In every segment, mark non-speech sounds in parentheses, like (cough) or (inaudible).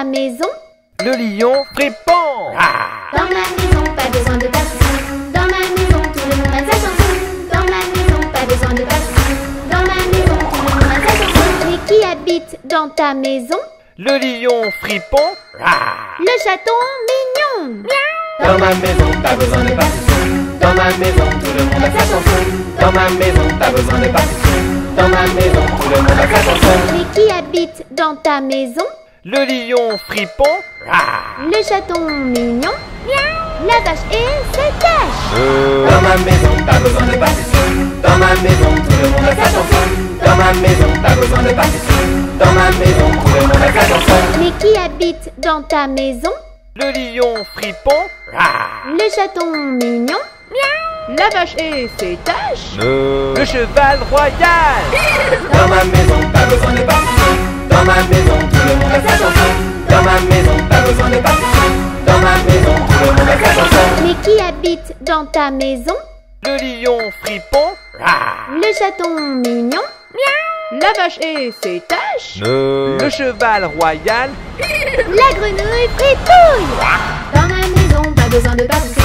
dans ta maison Le lion fripon Dans ma maison, pas besoin de partition. Dans ma maison, tout le monde a sa chanson. Dans ma maison, pas besoin de partition. Dans ma maison, tout le monde a sa chanson. Mais qui habite dans ta maison? Le lion fripon Le chaton mignon. Dans ma maison, pas besoin de partition. Dans ma maison, tout le monde a sa chanson. Dans ma maison, pas besoin de partition. Dans ma maison, tout le monde a sa chanson. Mais qui habite dans ta maison? Le lion fripon Le chaton mignon. La vache et ses taches. Dans ma maison, pas besoin de partition. Dans ma maison, tout le monde a sa chanson. Dans ma maison, pas besoin de partition. Dans ma maison, tout le monde a sa chanson. Mais qui habite dans ta maison? Le lion fripon Le chaton mignon. La vache et ses taches. Le cheval royal Dans ma maison, pas besoin de partition. Dans ma maison, tout le monde a sa chanson. Dans ma maison, pas besoin de partition. Dans ma maison, tout le monde a sa chanson. Mais qui habite dans ta maison? Le lion fripon Le chaton mignon. La vache et ses taches. Le cheval royal La grenouille fripouille. Dans ma maison, pas besoin de partition.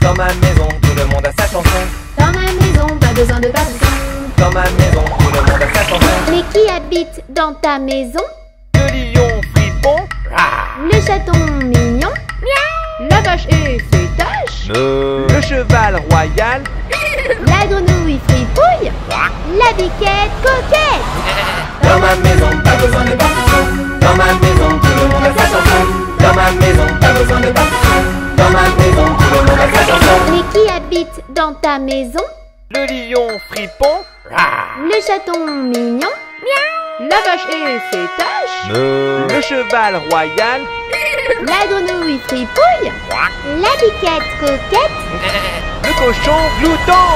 Dans ma maison, tout le monde a sa chanson. Dans ma maison, pas besoin de partition. Dans ma maison, tout le monde a sa. Mais qui habite dans ta maison? Le lion fripon? Le chaton mignon? La vache et ses taches. Le cheval royal? (laughs) La grenouille fripouille? La biquette coquette? (laughs) Dans ma maison, pas besoin de partition. Dans ma maison, tout le monde a sa chanson. Dans ma maison, pas besoin de partition. Dans ma maison, tout le monde a sa chanson. Mais qui habite dans ta maison? Le lion fripon? Le chaton mignon. La vache et ses taches. Le cheval royal La grenouille fripouille. La biquette coquette. (laughs) Le cochon glouton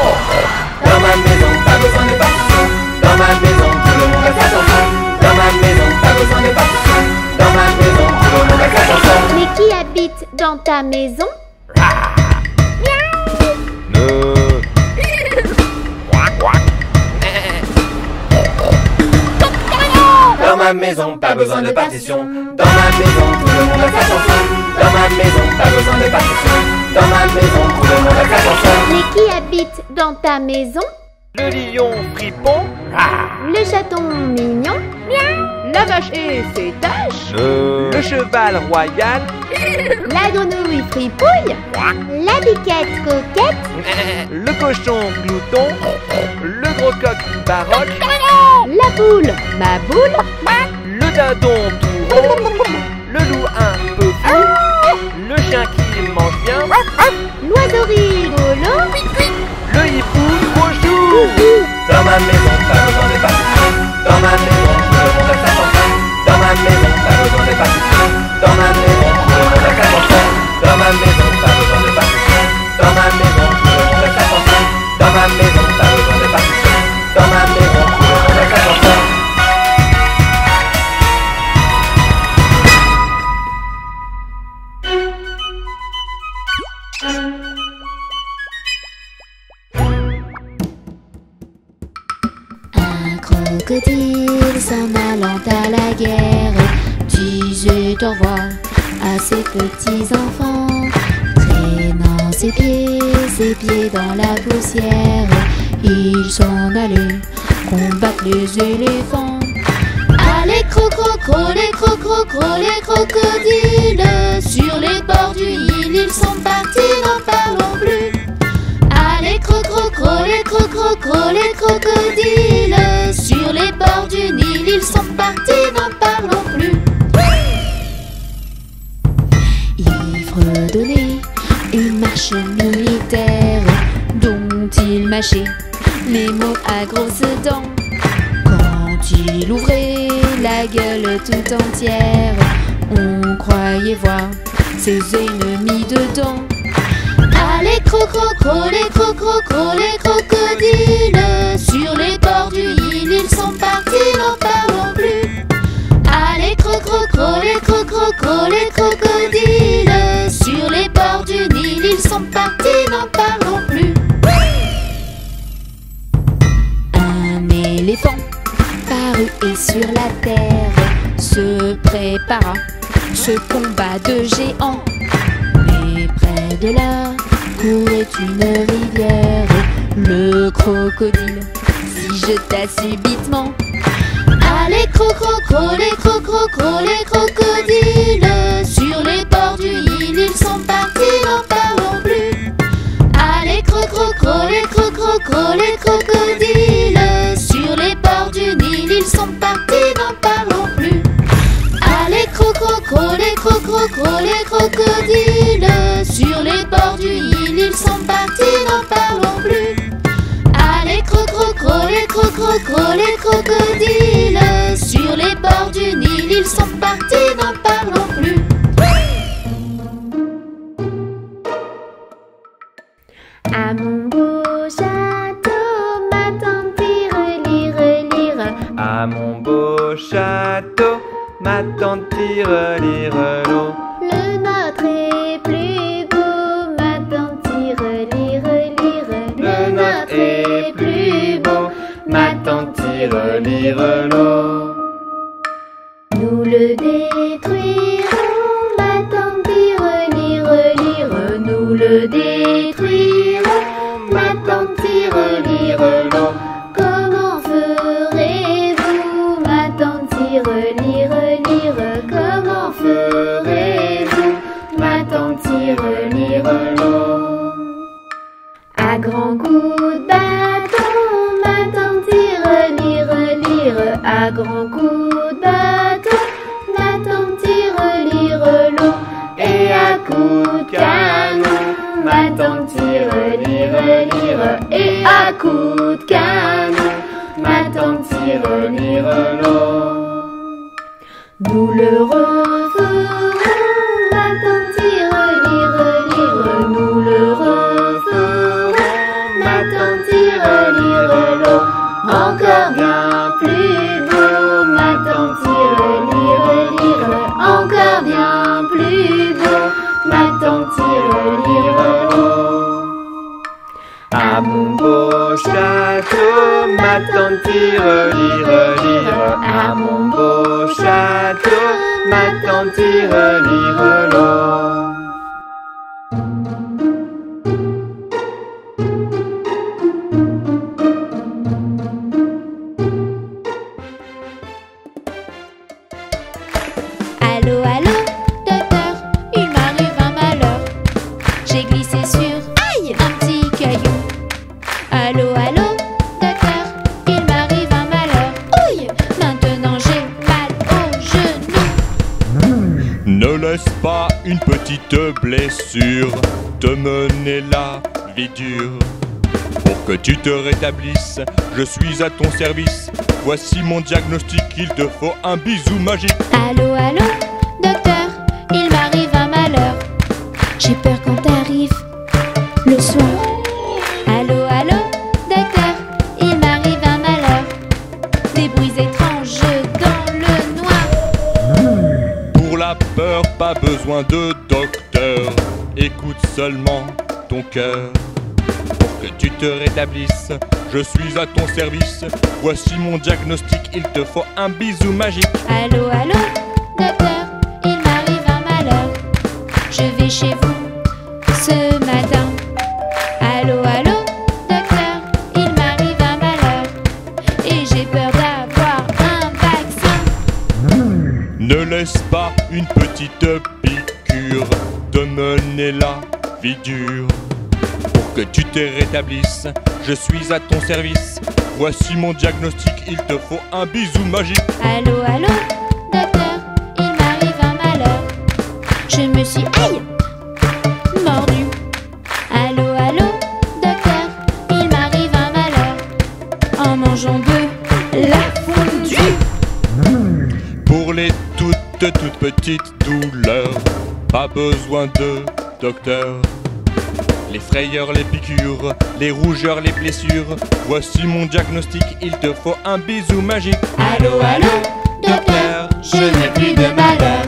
Dans ma maison, pas besoin de partition. Dans ma maison, tout le monde sa chanson. Dans ma maison, pas besoin de partition. Dans ma maison, tout le monde sa chanson. Mais qui habite dans ta maison? Dans ma maison, pas besoin de partition. Dans ma maison, tout le monde a sa chanson. Dans ma maison, pas besoin de partition. Dans ma maison, tout le monde a sa chanson. Mais qui habite dans ta maison? Le lion fripon Le chaton mignon. La vache et ses taches. Le cheval royal La grenouille fripouille. La biquette coquette. (laughs) Le cochon glouton Le gros coq baroque La boule, ma boule. Le dindon tout rond Le loup un peu fou Le chien qui mange bien L'oiseau rigolo. Le hibou trop chou Dans ma maison, pas besoin de. Dans ma maison, à la guerre disait au revoir à ses petits enfants, traînant ses pieds, ses pieds dans la poussière. Il s'en allait combattre les éléphants. Allez crocro, les crocro, les crocodiles sur les bords du Nil, ils sont partis, n'en parlons plus. Allez crocro, les crocro, les crocodiles sur les bords du Nil, ils sont partis, n'en parlons plus. Il fredonnait une marche militaire dont il mâchait les mots à grosses dents. Quand il ouvrait la gueule tout entière, on croyait voir ses ennemis dedans. Allez crocro, les crocro, les crocodiles sur les bords du Nil, ils sont partis, n'en parlons plus. Allez crocro, les crocro, les crocodiles sur les bords du Nil, ils sont partis, n'en parlons plus. Un éléphant rue et sur la terre se prépara ce combat de géants. Mais près de là courait une rivière. Le crocodile s'y jeta subitement. Allez, cro, cro, cro, les cro, cro, cro, les crocodiles. Sur les bords du Nil, ils sont partis, n'en parlons plus. Allez, cro, cro, cro, les cro, cro, cro, les crocodiles. Sur les bords du Nil, ils sont partis, n'en parlons plus. Allez, cro, cro, cro, les cro, cro, cro, les crocodiles. Sur les bords du Nil, ils sont partis, n'en parlons plus. Allez, cro, les cro, les crocodiles. Sur les bords du Nil, ils sont partis, n'en parlons plus. À mon beau château, ma tante tire, lire, lire. À mon beau château, ma tante blessure te mener la vie dure. Pour que tu te rétablisses, je suis à ton service. Voici mon diagnostic, il te faut un bisou magique. Allô, allô, docteur, il m'arrive un malheur. J'ai peur quand t'arrives le soir. Allô, allô, docteur, il m'arrive un malheur. Des bruits étranges dans le noir. Pour la peur, pas besoin de seulement ton cœur. Pour que tu te rétablisses, je suis à ton service. Voici mon diagnostic, il te faut un bisou magique. Allô, allô, docteur, il m'arrive un malheur. Je vais chez vous je suis à ton service. Voici mon diagnostic, il te faut un bisou magique. Allô, allô, docteur, il m'arrive un malheur. Je me suis aïe mordu. Allô, allô, docteur, il m'arrive un malheur. En mangeant de la fondue. Pour les toutes, toutes petites douleurs, pas besoin de docteur. Les frayeurs, les piqûres, les rougeurs, les blessures. Voici mon diagnostic, il te faut un bisou magique. Allô, allô, docteur, je n'ai plus de malheur.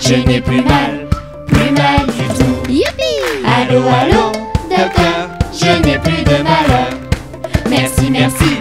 Je n'ai plus mal, plus mal du tout. Youpi Allô, allô, docteur, je n'ai plus de malheur. Merci, merci,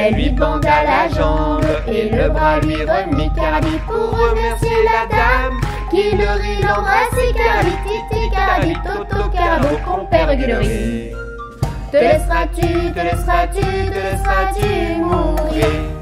Elle lui banda la jambe et le bras lui remit Carly pour remercier la dame qui le rit l'embrasse Carly, Titi Carly, Toto Carlo, compère Guillory. Te laisseras-tu, te laisseras-tu, te laisseras-tu mourir?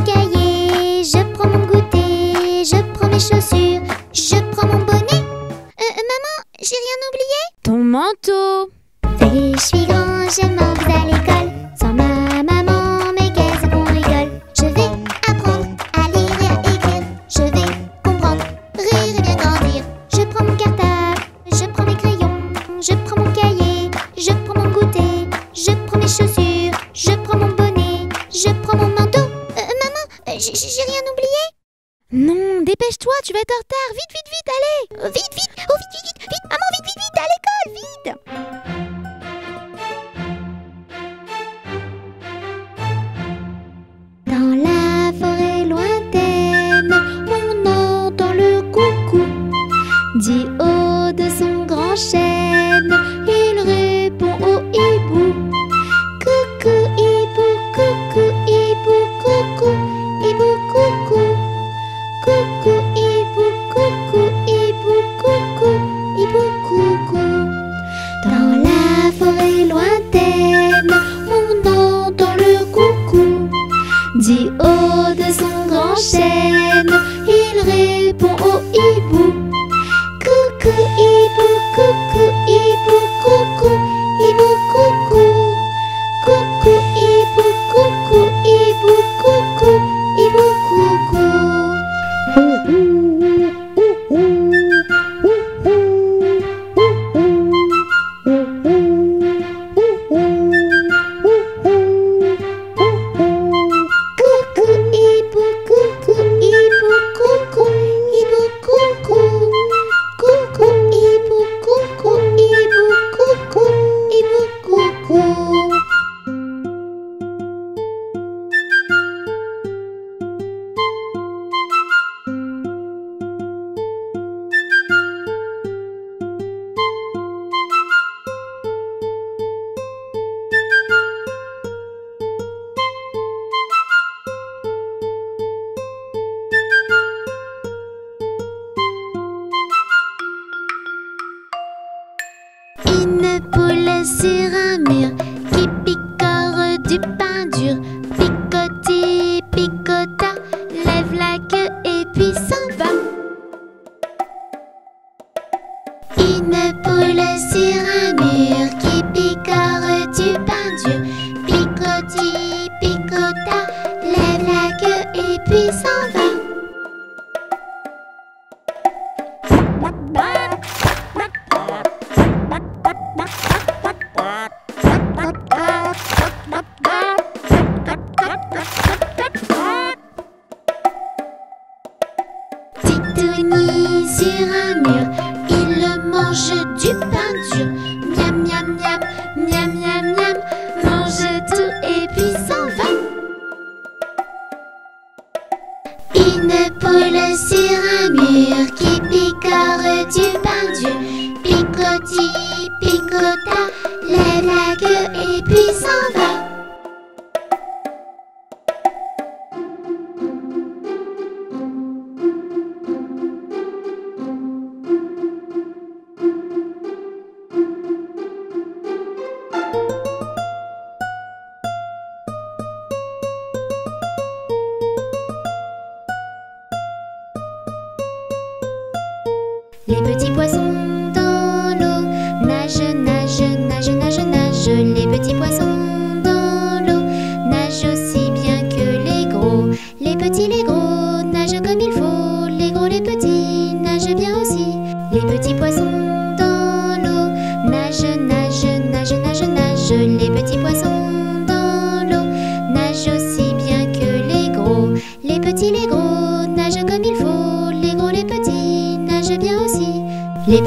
mon cahier, je prends mon goûter, je prends mes chaussures, je prends mon bonnet. Euh, maman, j'ai rien oublié? Ton manteau. Je suis à l'école. retard,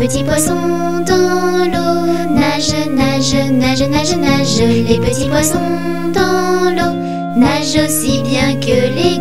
petits poissons dans l'eau nagent, nagent, nagent, nagent, nagent. Les petits poissons dans l'eau nagent aussi bien que les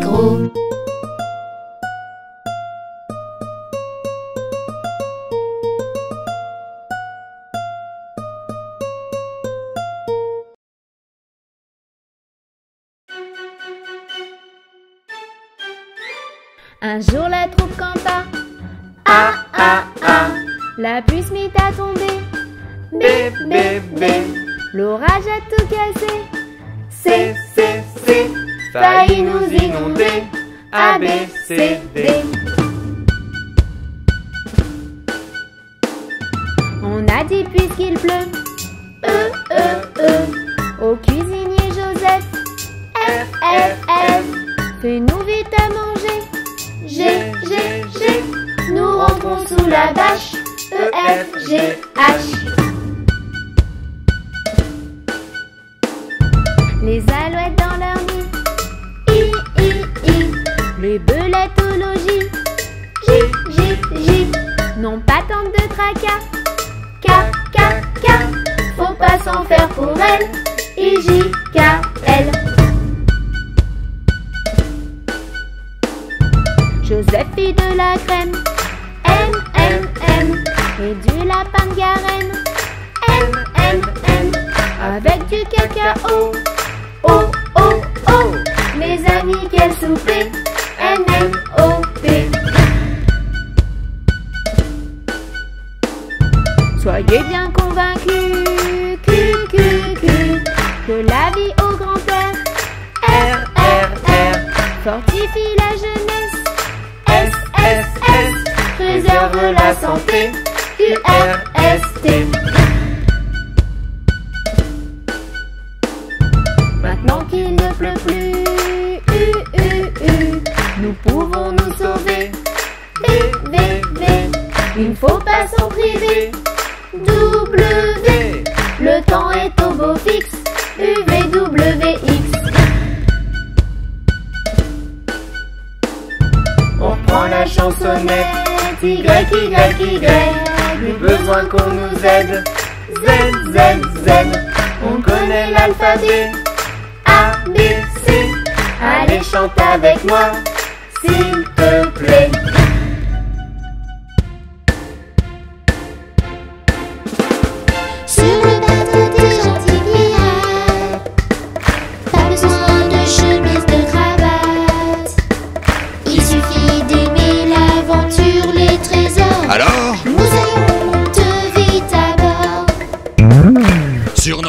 Soyez bien convaincus, Q, Q, Q, que la vie au grand-père, R, R, R, fortifie la jeunesse, S, S, S, préserve la santé, U, R, S, T. Maintenant qu'il ne pleut plus, U, U, U, nous pouvons nous sauver, V, V, V, il ne faut pas s'en priver. W. Le temps est au beau fixe. U, V, W, X. On prend la chansonnette. Y, Y, Y. Plus besoin qu'on nous aide. Z, Z, Z. On connaît l'alphabet. A, B, C. Allez, chante avec moi. S'il te plaît.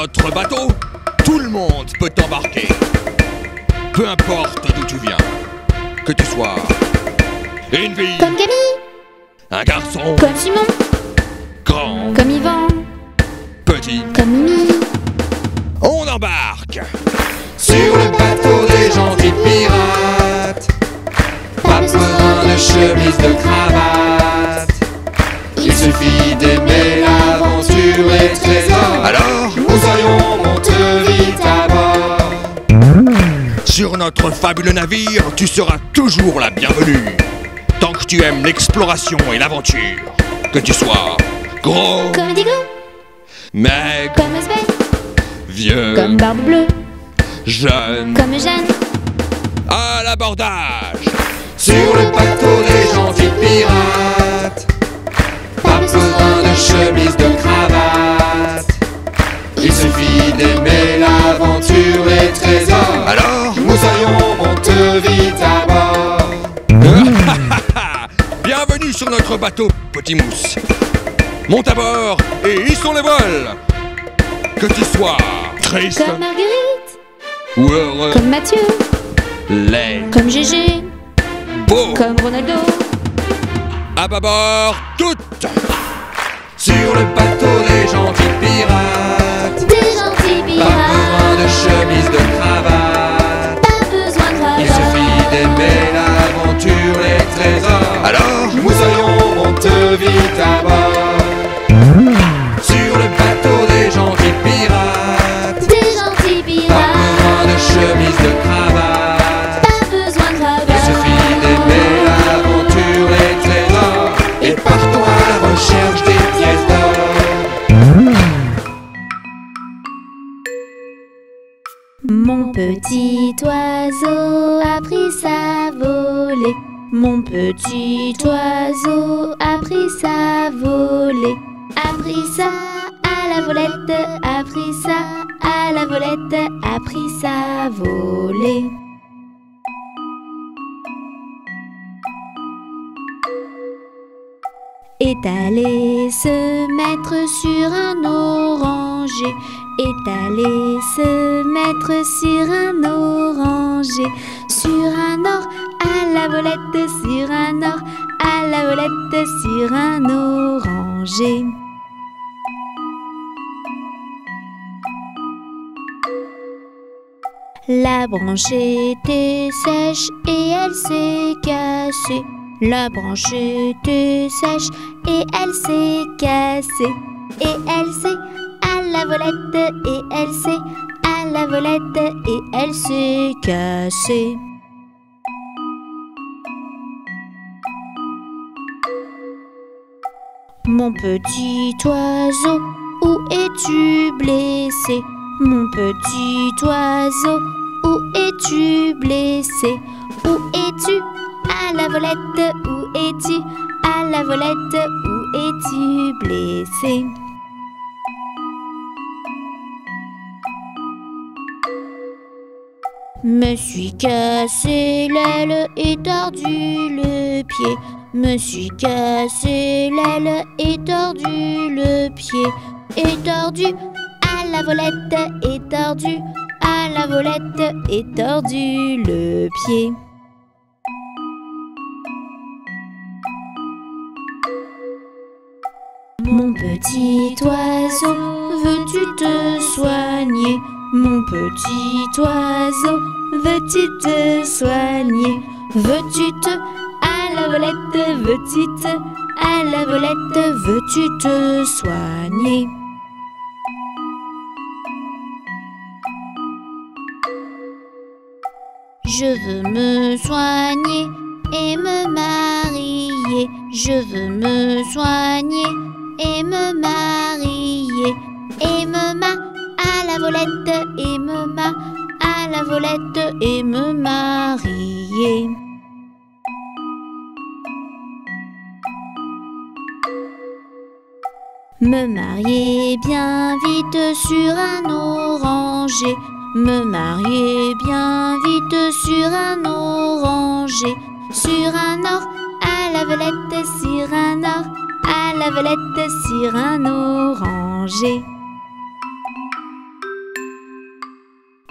Notre bateau, tout le monde peut embarquer. Peu importe d'où tu viens, que tu sois une fille, Comme Camille, un garçon, comme Simon, grand, comme Yvan, petit, comme Mimi. on embarque Sur le bateau des gentils pirates. Pas besoin de chemise de cravate. Il suffit d'aimer l'aventure et trésor. Alors, sur notre fabuleux navire, tu seras toujours la bienvenue. Tant que tu aimes l'exploration et l'aventure, que tu sois gros, Comme Digo, maigre, comme vieux, comme Barbe Bleue, jeune, comme Jeanne. à l'abordage. Sur le bateau des gentils pirates Pas besoin de chemise de cravate Suffit d'aimer l'aventure et trésor Alors, Nous allons monter vite à bord. (laughs) Bienvenue sur notre bateau, petit mousse. Monte à bord et hissons les voiles. Que tu sois triste Comme Marguerite, ou heureux, comme Mathieu, laid, comme Gégé, beau, comme Ronaldo. à bâbord, toutes. Sur le bateau des gentils chemise de cravate pas besoin de Il cravate. suffit d'aimer l'aventure et le petit oiseau a pris sa volée. Mon petit oiseau a pris sa volée. A pris ça à la volette, a pris ça à la volette, a pris sa volée. est allé se mettre sur un oranger, est allé se mettre sur un oranger, sur un or à la volette, sur un or à la volette, sur un oranger. La branche était sèche et elle s'est cassée. La branche était sèche et elle s'est cassée. Et elle s'est la volette et elle s'est à la volette et elle s'est cassée. Mon petit oiseau, où es-tu blessé? Mon petit oiseau, où es-tu blessé? Où es-tu à la volette, où es-tu À la volette, où es-tu blessé? Me suis cassé l'aile et tordu le pied. Me suis cassé l'aile et tordu le pied. Et tordu à la volette, et tordu à la volette, et tordu le pied. Mon petit oiseau, veux-tu te soigner? Mon petit oiseau, veux-tu te soigner? Veux-tu te à la volette Veux-tu te à la volette Veux-tu te soigner? Je veux me soigner et me marier. Je veux me soigner et me marier. Et me ma à la volette, et me à la volette, et me marier. Me marier bien vite sur un oranger. Me marier bien vite sur un oranger. Sur un or à la volette, sur un or à la volette, sur un oranger.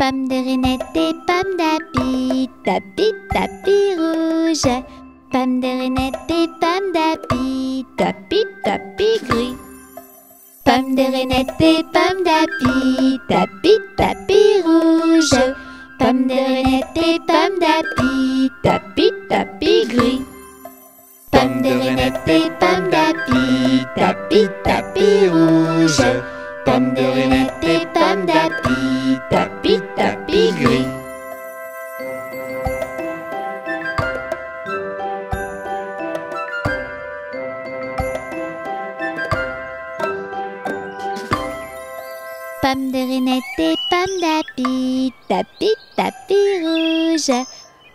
Pomme de renette et pomme d'api, tapi, tapi rouge. Pomme de renette et pomme d'api, tapi, tapi gris. Pomme de renette et pomme d'api, tapi, tapi rouge. Pomme de renette et pomme d'api, tapi, tapi gris. Pomme de renette et pomme d'api, tapi, tapi rouge. Pomme de renette et pomme d'api, tapi Pomme de renette et pomme d'api, tapi, tapi rouge.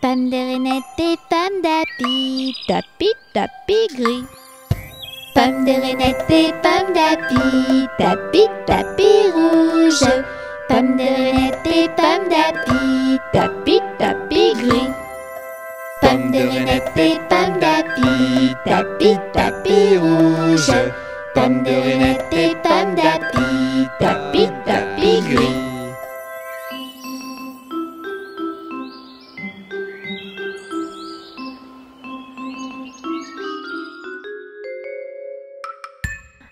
Pomme de renette et pomme d'api, tapi, tapi gris. Pomme de renette et pomme d'api, tapi, tapi rouge. Pomme de renette et pomme d'api, tapi, tapi gris. Pomme de renette et pomme d'api, tapi, tapi rouge. Pomme de renette et pomme d'api, tapi gris.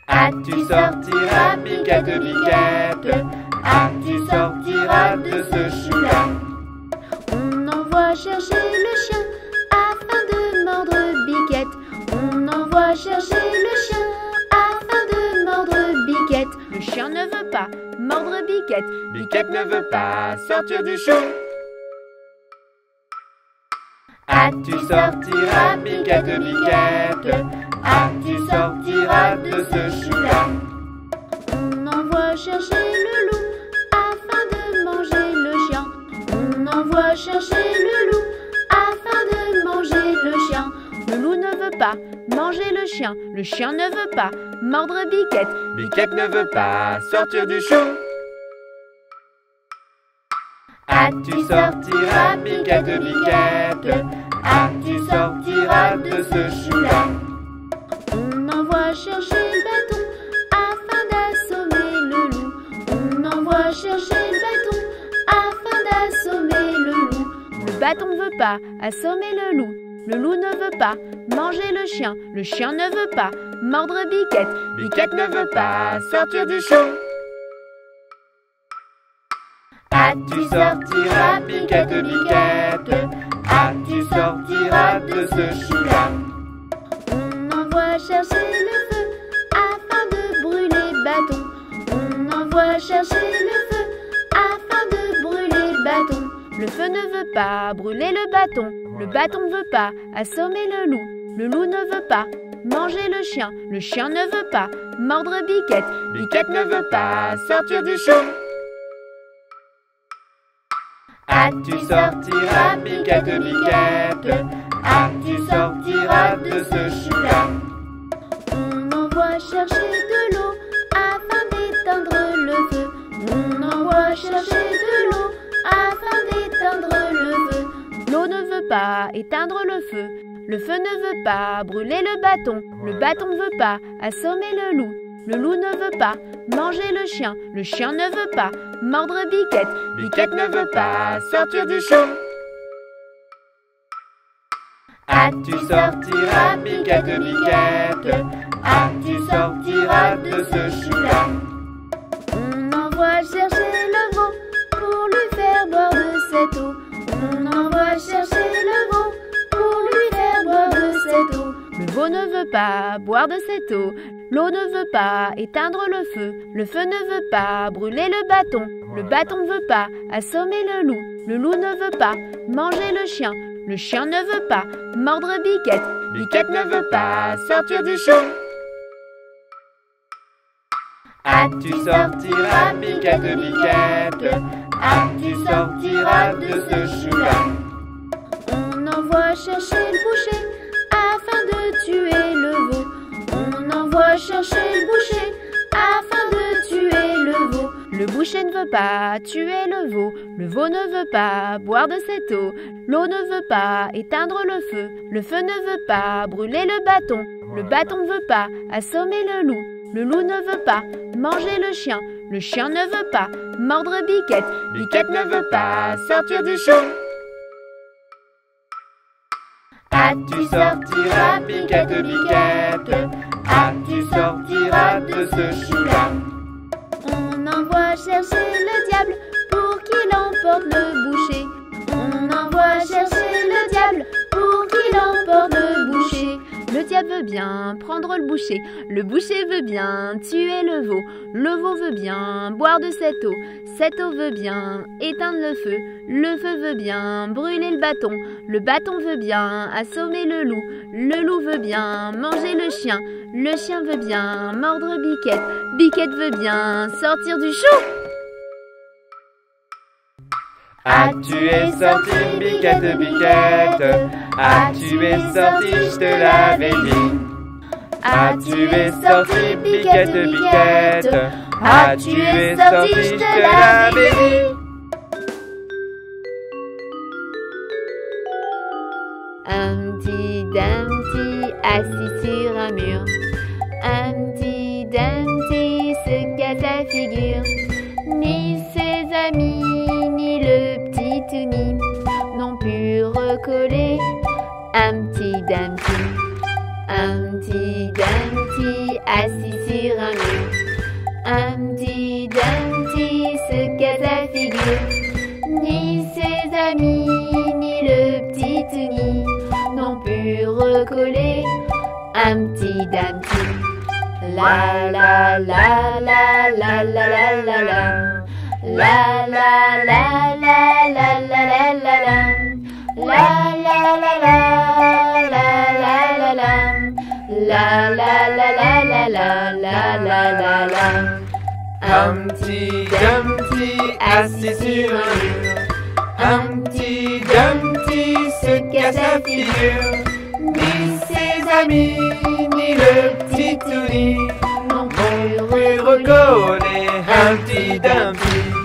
Ah, tu sortiras, piquette, piquette. Ah, tu sortiras de ce chou-là. On envoie chercher le chien afin de mordre Biquette. On envoie chercher le chien afin de mordre Biquette. Le chien ne veut pas mordre Biquette. Biquette ne veut pas sortir du chou. Ah, tu sortiras, piquette, piquette. Ah, tu sortiras de ce chou-là? On envoie chercher le loup afin de manger le chien. On envoie chercher pas manger le chien, le chien ne veut pas mordre Biquette. Biquette ne veut pas sortir du chou. Ah, tu sortiras, Biquette, Biquette? Ah, tu sortiras de ce chou-là? On envoie chercher le bâton afin d'assommer le loup. On envoie chercher le bâton afin d'assommer le loup. Le bâton ne veut pas assommer le loup. Le loup ne veut pas manger le chien. Le chien ne veut pas mordre Biquette. Biquette ne veut pas sortir du chou. Ah, tu sortiras, Biquette, Biquette. Ah, tu sortiras de ce chou-là. On envoie chercher le feu afin de brûler bâton. On envoie chercher le feu afin de brûler bâton. Le feu ne veut pas brûler le bâton. Le bâton ne veut pas assommer le loup. Le loup ne veut pas manger le chien. Le chien ne veut pas mordre Biquette. Biquette ne veut pas sortir du chou. Ah, tu sortiras, Biquette, Biquette? Ah, tu sortiras de ce chou-là? On envoie chercher de l'eau afin d'éteindre le feu. On envoie chercher de l'eau afin d'éteindre le feu. L'eau ne veut pas éteindre le feu. Le feu ne veut pas brûler le bâton. Le bâton ne veut pas assommer le loup. Le loup ne veut pas manger le chien. Le chien ne veut pas mordre Biquette. Biquette ne veut pas sortir du chou. Ah, tu sortiras, Biquette, Biquette? Ah, tu sortiras de ce chou-là? On envoie chercher le veau pour lui faire boire de cette eau. Ne veut pas boire de cette eau. L'eau ne veut pas éteindre le feu. Le feu ne veut pas brûler le bâton. Le bâton ne veut pas assommer le loup. Le loup ne veut pas manger le chien. Le chien ne veut pas mordre Biquette. Biquette ne veut pas sortir du chou. Ah, tu sortiras, Biquette, Biquette? Tu sortiras de ce chou-là? On envoie chercher le boucher tuer le veau. On envoie chercher le boucher afin de tuer le veau. Le boucher ne veut pas tuer le veau. Le veau ne veut pas boire de cette eau. L'eau ne veut pas éteindre le feu. Le feu ne veut pas brûler le bâton. Le bâton ne veut pas assommer le loup. Le loup ne veut pas manger le chien. Le chien ne veut pas mordre Biquette. Biquette ne veut pas sortir du chou. Ah, tu sortiras, Biquette, Biquette. Ah, tu sortiras de ce chou-là. On envoie chercher le diable pour qu'il emporte le boucher. On envoie chercher le diable pour qu'il emporte le diable veut bien prendre le boucher. Le boucher veut bien tuer le veau. Le veau veut bien boire de cette eau. Cette eau veut bien éteindre le feu. Le feu veut bien brûler le bâton. Le bâton veut bien assommer le loup. Le loup veut bien manger le chien. Le chien veut bien mordre Biquette. Biquette veut bien sortir du chou. Ah, tu es sorti, Biquette, Biquette. Ah, tu es sorti, je te l'avais dit? Ah, tu es sorti, Biquette, Biquette. Ah, tu es sorti, je te l'avais dit? Humpty Dumpty assis assis sur un mur. Humpty Dumpty se casse la figure. Ni ses amis, ni le petit Toonie n'ont pu recoller Humpty Dumpty. La la la la la. La la la la la la la la la. La la la la la la la la. La la la la la la la la la la. Humpty Dumpty assis sur un mur. Humpty Dumpty se casse la figure. Ni ses amis, ni le petit Tony n'ont pu recoller Humpty Dumpty.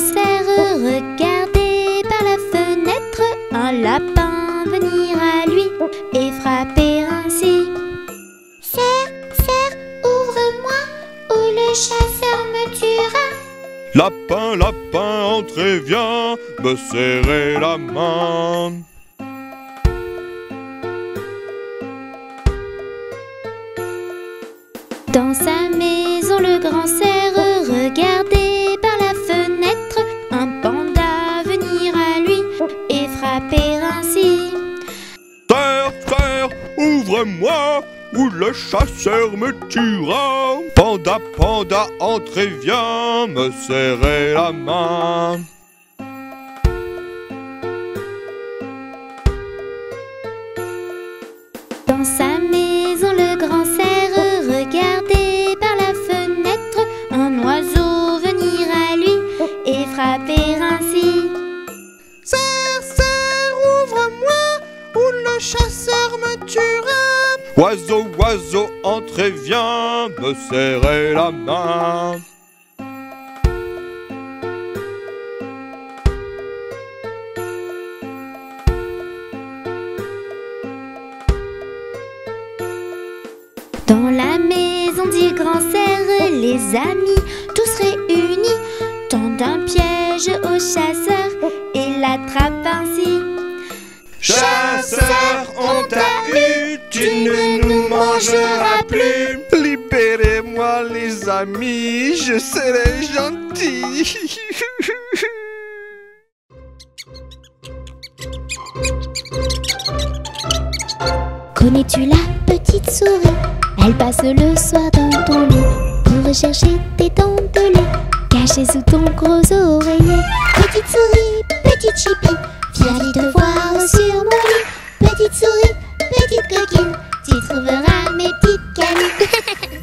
Grand cerf regardait par la fenêtre un lapin venir à lui et frapper ainsi. Cerf, cerf, ouvre-moi ou le chasseur me tuera. Lapin, lapin, entrez, viens me serrer la main. Dans sa maison, le grand cerf ouvre-moi ou le chasseur me tuera. Panda, panda, entrez, viens me serrer la main. Oiseau, oiseau, entrez, viens me serrer la main. Dans la maison du grand cerf, les amis, tous réunis, tendent un piège au chasseur et l'attrapent ainsi. Chasseur, on t'a nous mangeras plus. Libérez-moi les amis, je serai gentil. Connais-tu la petite souris? Elle passe le soir dans ton lit pour rechercher tes dents de lait cachées sous ton gros oreiller. Petite souris, petite chipie, viens vite te voir sur mon lit. Petite souris, petite coquine, tu trouveras mes petites canines.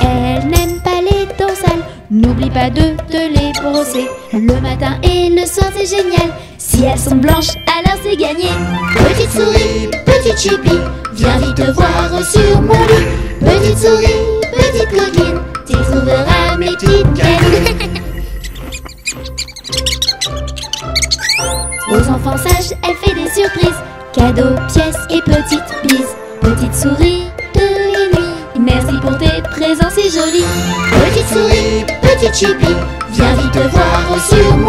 Elle n'aime pas les dents sales. N'oublie pas de te les brosser le matin et le soir, c'est génial. Si elles sont blanches, alors c'est gagné. Petite souris, petite chipie, viens vite te voir sur mon lit. Petite souris, petite coquine, tu trouveras mes petites canines. (laughs) Aux enfants sages, elle fait des surprises. Cadeaux, pièces et petites bises. Petite souris de nuit. Merci pour tes présents, c'est joli. Petite souris, petite chipie, viens vite te voir sur mon.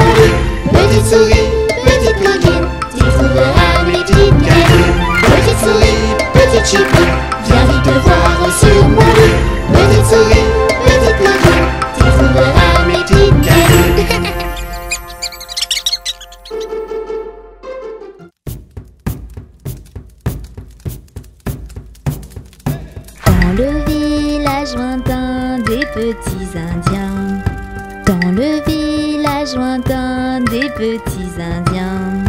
Petite souris, petite coquine, tu trouveras mes petites. Petite souris, petite chipie, indiens.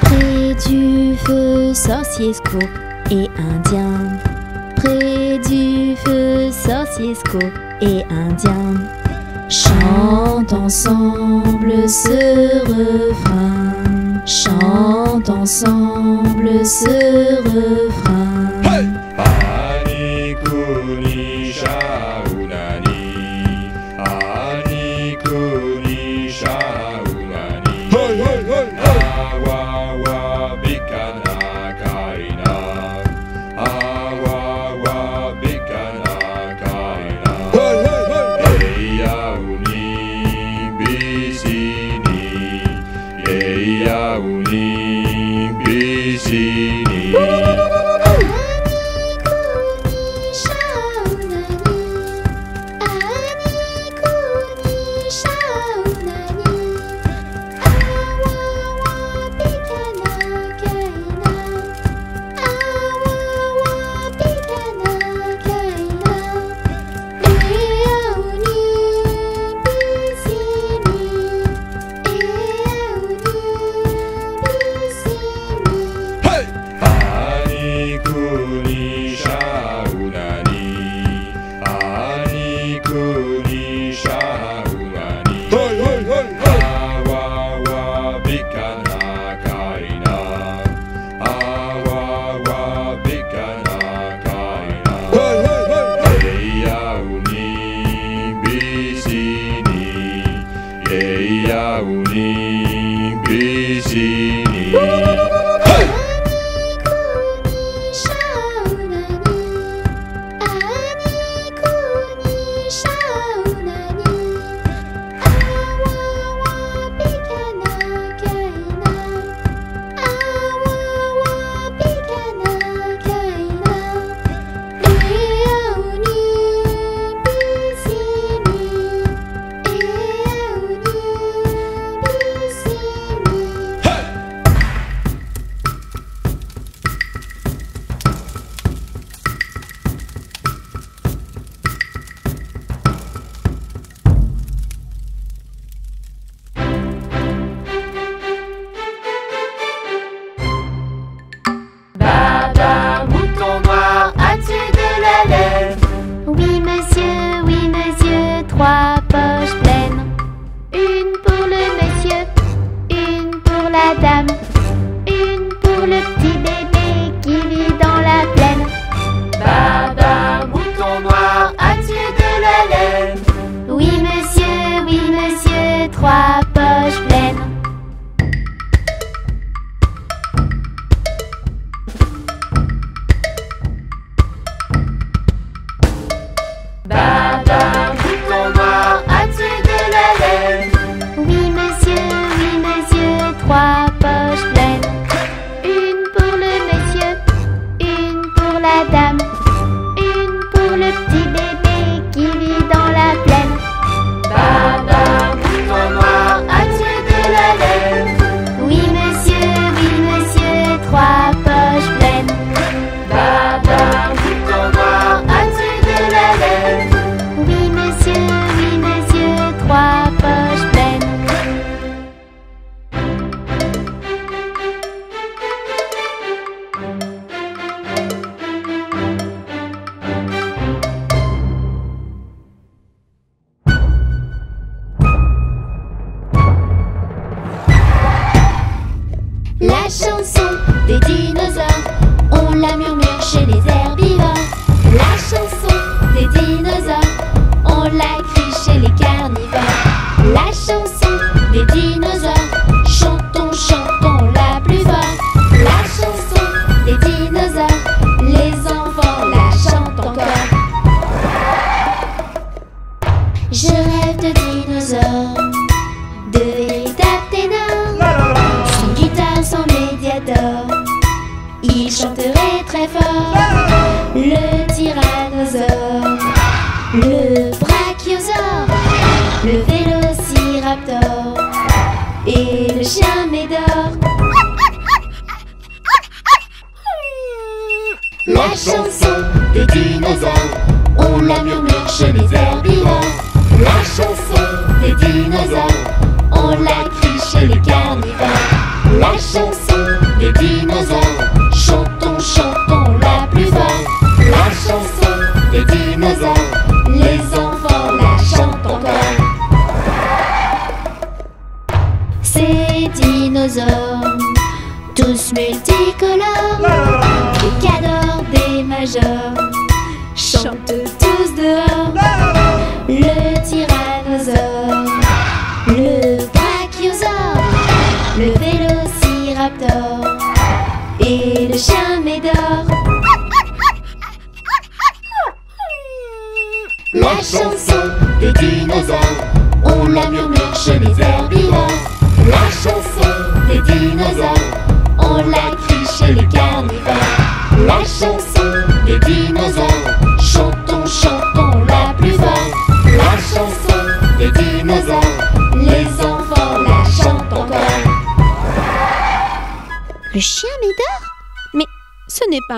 Près du feu, sorcier scope et indien. Près du feu, sorcier scope et indien. Chante ensemble ce refrain. Chante ensemble ce refrain.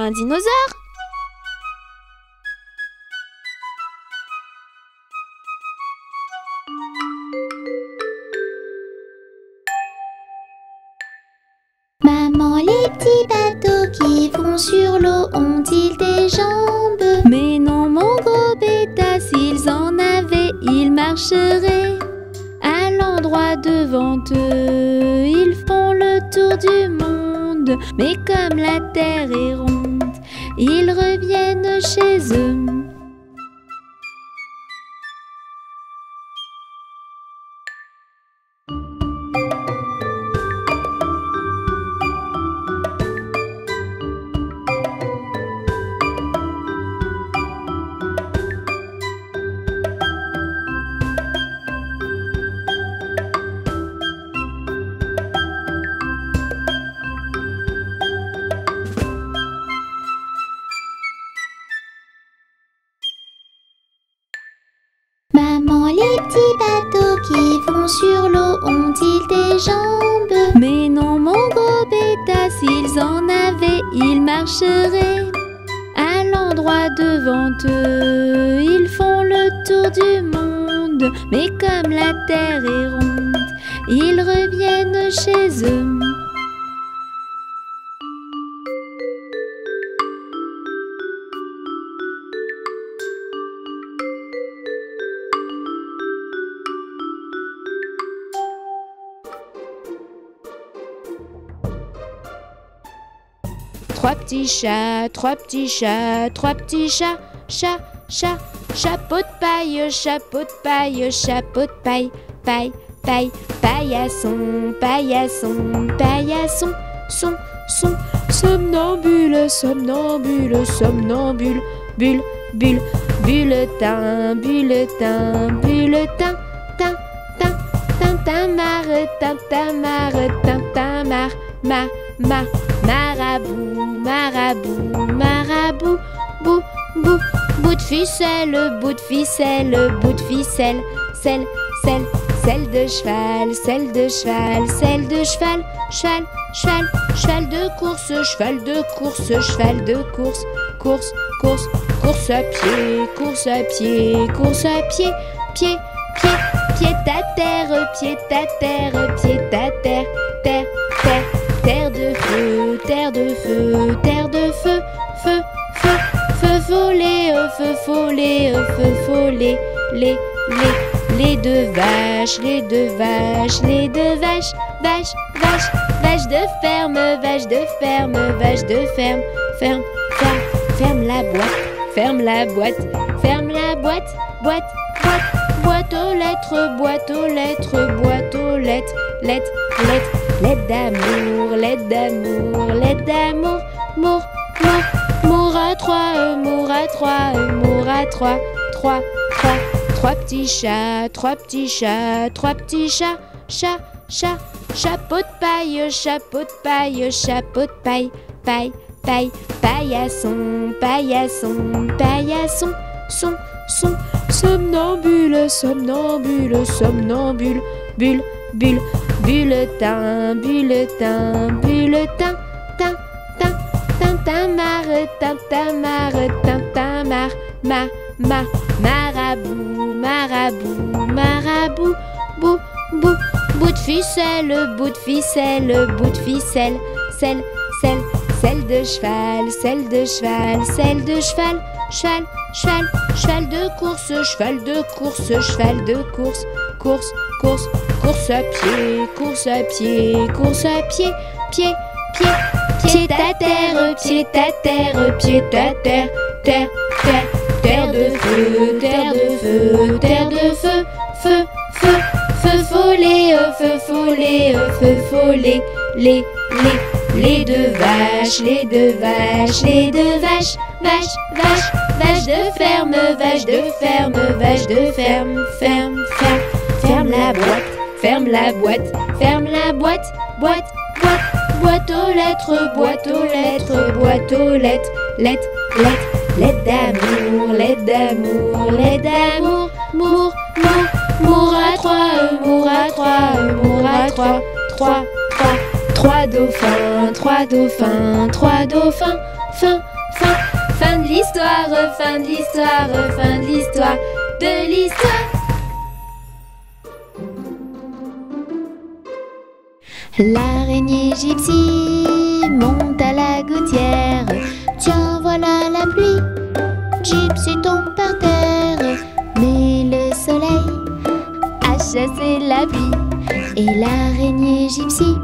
Un dinosaure ont-ils des jambes? Mais non, mon gros bêta, s'ils en avaient, ils marcheraient à l'endroit devant eux. Ils font le tour du monde, mais comme la terre est ronde, ils reviennent chez eux. Trois petits chats, trois petits chats, trois petits chats, chat, chat, chapeau de paille, chapeau de paille, chapeau de paille, paille, paille, paillasson, paillasson, paillasson, son, son, somnambule, somnambule, somnambule, bulle, bulle, bulletin, bulletin, bulletin, tin, tin, tintamarre, tintamarre, tintamarre, ma, ma, marabout, marabout, marabout, bou, bou, bout de ficelle, bout de ficelle, bout de ficelle, celle, celle, celle de cheval, celle de cheval, celle de cheval, cheval, cheval, cheval de course, cheval de course, cheval de course, course, course, course à pied, course à pied, course à pied, pied, pied, pied à terre, pied à terre, pied à terre, terre, terre, terre de feu, terre de feu, terre de feu, feu, feu, feu follet, euh, feu follet, euh, feu follet, les, les, les deux vaches, les deux vaches, les deux vaches, vaches, vaches, vaches de ferme, vaches de ferme, vaches de ferme, ferme, ferme, ferme la boîte, ferme la boîte, ferme la boîte, boîte, boîte, boîte boîte aux lettres, boîte aux lettres, lettres, lettres, lettres d'amour, lettres d'amour, lettres d'amour, mour, mour, mour à trois, euh, mour à trois, euh, mour à trois, trois, trois, trois petits chats, trois petits chats, trois petits chats, chat, chat, chapeau de paille, chapeau de paille, chapeau de paille, paille, paille, paillasson, paillasson, paillasson, son, son, somnambule, somnambule, somnambule, bulle, bulle, bulletin, bulletin, bulletin, tin, tin, tintamarre, tintamarre, tintamarre, ma, ma, marabout, marabout, marabout, bou, bou, bout de ficelle, bout de ficelle, bout de ficelle, celle, celle, celle de cheval, celle de cheval, celle de cheval, cheval, cheval, cheval de course, cheval de course, cheval de course, course, course, course à pied, course à pied, course à pied, pied, pied, pied à terre, pied à terre, pied à terre, terre, terre, terre de feu, terre de feu, terre de feu, feu, feu, feu follet, feu follet, feu follet, les, les, les deux vaches, les deux vaches, les deux vaches, vaches, vaches, vaches de ferme, vaches de ferme, vaches de ferme, ferme, ferme, ferme la boîte, ferme la boîte, ferme la boîte, boîte, boîte, boîte aux lettres, boîte aux lettres, boîte aux lettres, lettres, lettres, lettres d'amour, lettres d'amour, lettres d'amour, mour, mour, mour à trois, mour à trois, mour à trois, trois, trois, trois dauphins, trois dauphins, trois dauphins, fin, fin, fin de l'histoire, fin de l'histoire, fin de l'histoire, de l'histoire. L'araignée gypsy monte à la gouttière. Tiens, voilà la pluie. Gypsy tombe par terre. Mais le soleil a chassé la pluie. Et l'araignée gypsy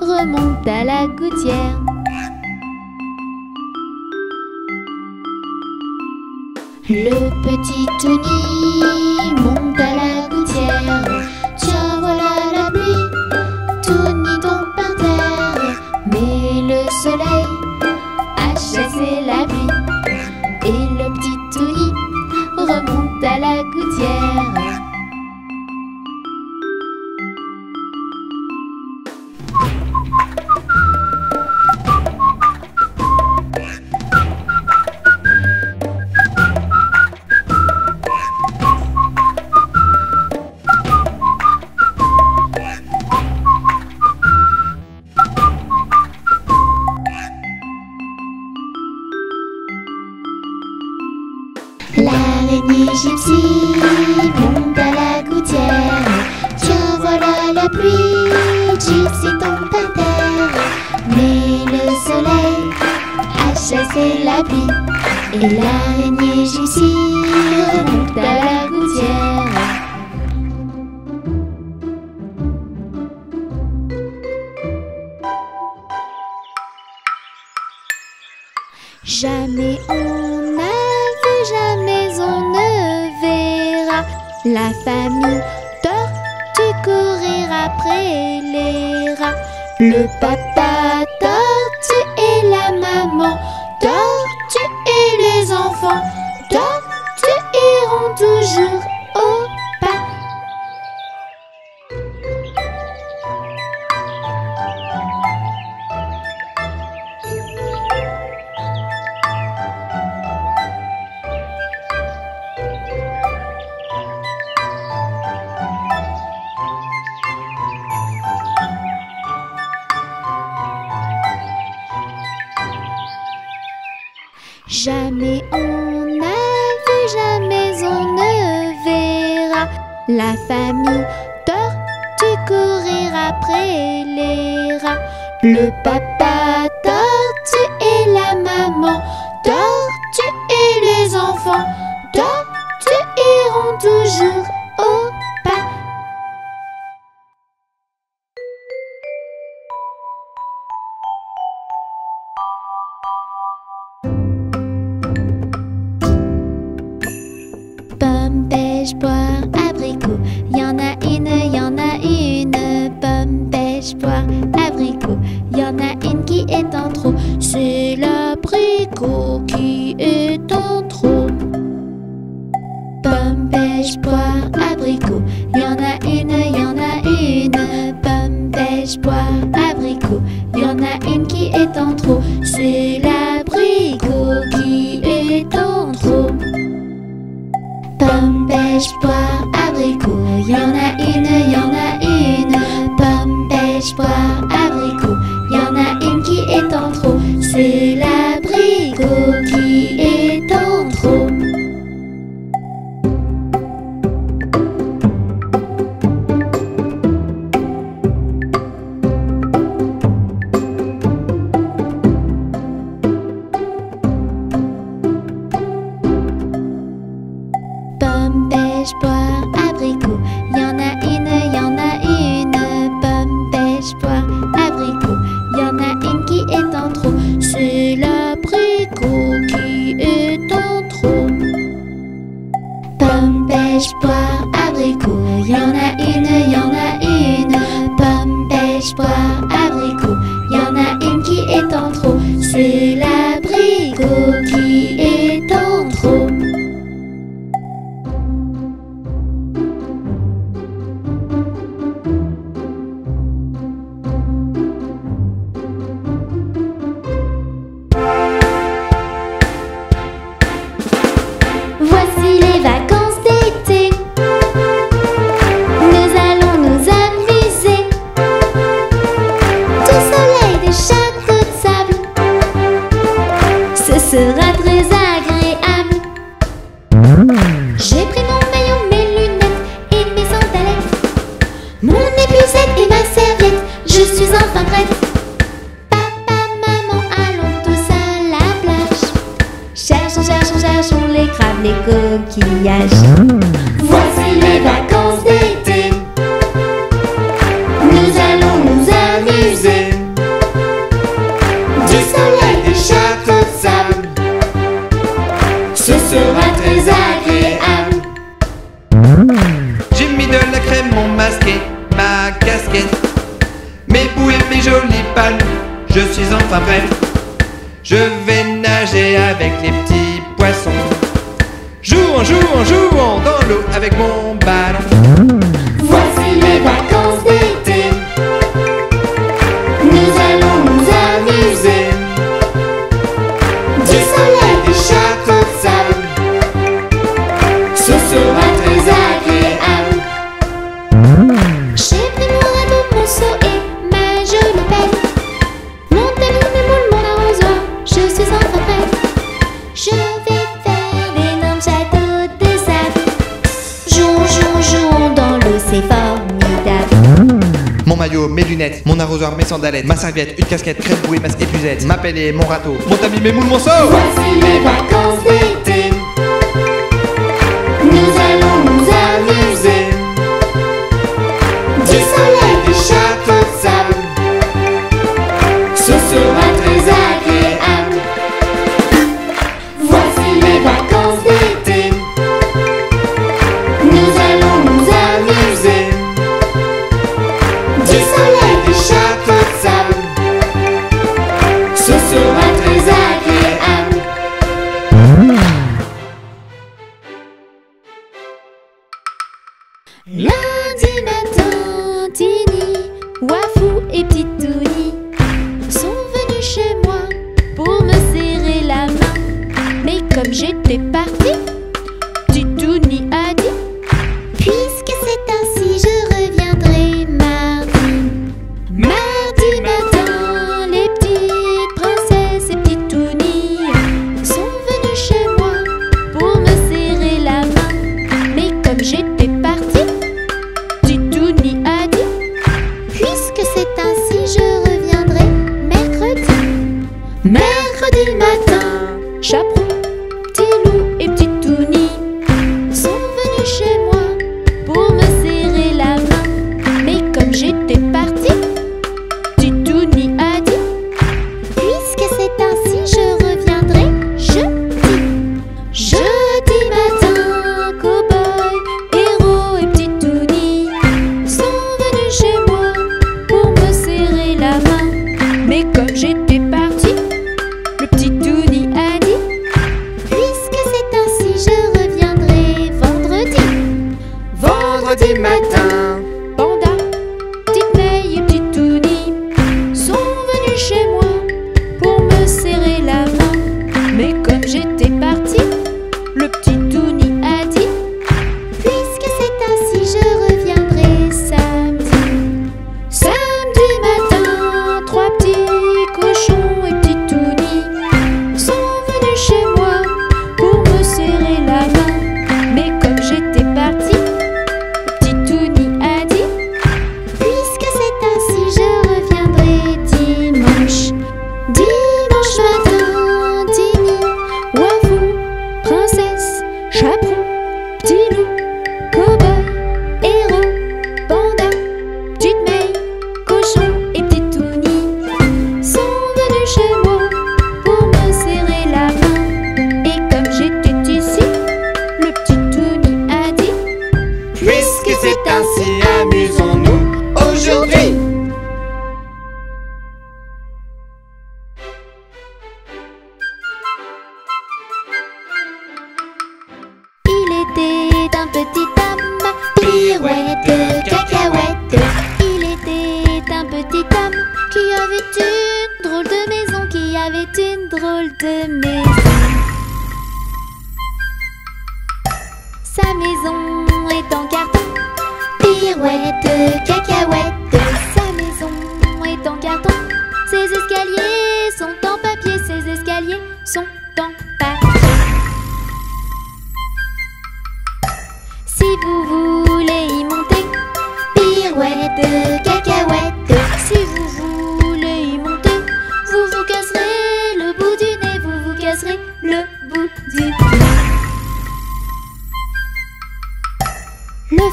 remonte à la gouttière. Le petit Tony monte à la gouttière. Tiens, voilà la pluie. Tony tombe par terre, mais le soleil a chassé la pluie. Et le petit Tony remonte à la gouttière. qui est en trop. C'est l'abricot qui est en trop. Pomme, pêche, poire. mes lunettes, mon arrosoir, mes sandalettes, ma serviette, une casquette, crème bouée, masque épuisette, ma pelle et mon râteau, mon tamis, mes moules, mon seau. Voici vacances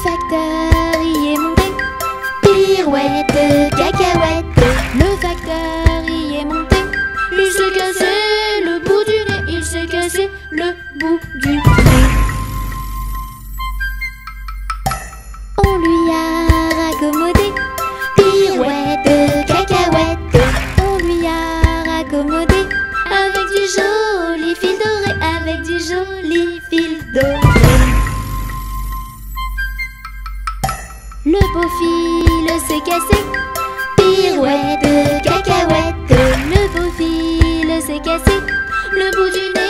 Le facteur y est monté. Pirouette, cacahuète, le facteur y est monté. Muscle que se casser. Pirouette, cacahuète, le faux fil s'est cassé. Le bout du nez.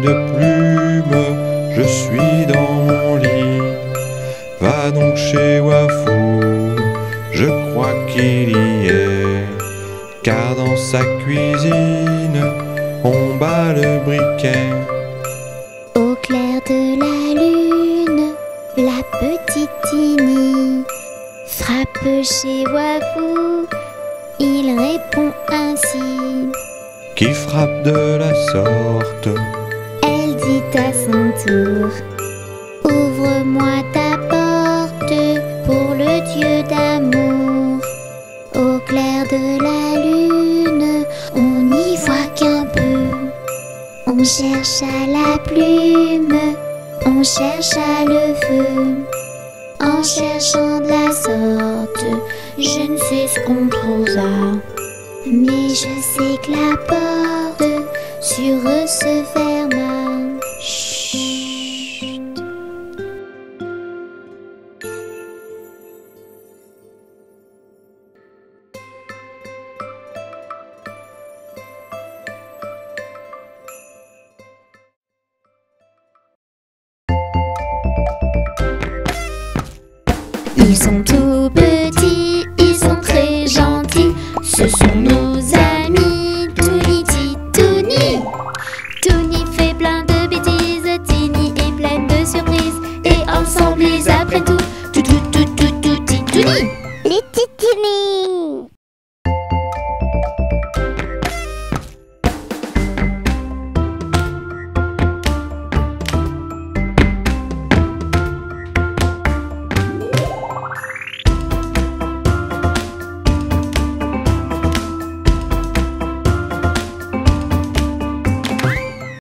De plume, je suis dans mon lit. Va donc chez Wafou, je crois qu'il y est. Car dans sa cuisine, on bat le briquet. Au clair de la lune, la petite Tini frappe chez Wafou. Il répond ainsi. Qui frappe de la sorte, à son tour Ouvre-moi ta porte pour le Dieu d'amour. Au clair de la lune, on n'y voit qu'un peu. On cherche à la plume, on cherche à le feu. En cherchant de la sorte, je ne sais ce qu'on trouva. Mais je sais que la porte sur eux se ferma.